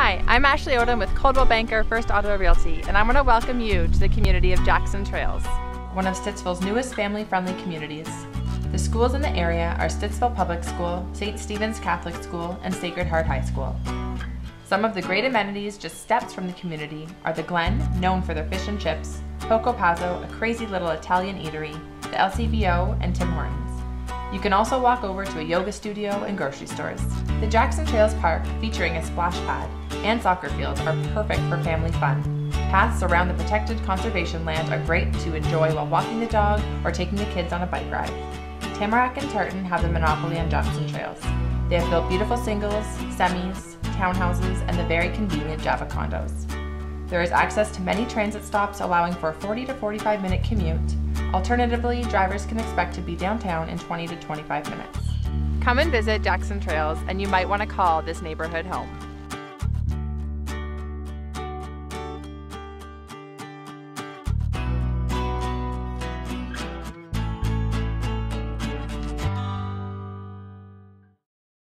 Hi, I'm Ashlee Odam with Coldwell Banker First Ottawa Realty, and I want to welcome you to the community of Jackson Trails, one of Stittsville's newest family friendly communities. The schools in the area are Stittsville Public School, St. Stephen's Catholic School, and Sacred Heart High School. Some of the great amenities just steps from the community are the Glen, known for their fish and chips, Poco Pazzo, a crazy little Italian eatery, the LCBO, and Tim Hortons. You can also walk over to a yoga studio and grocery stores. The Jackson Trails Park, featuring a splash pad and soccer fields, are perfect for family fun. Paths around the protected conservation land are great to enjoy while walking the dog or taking the kids on a bike ride. Tamarack and Tartan have the monopoly on Jackson Trails. They have built beautiful singles, semis, townhouses, and the very convenient Java condos. There is access to many transit stops allowing for a 40 to 45 minute commute. Alternatively, drivers can expect to be downtown in 20 to 25 minutes. Come and visit Jackson Trails and you might want to call this neighborhood home.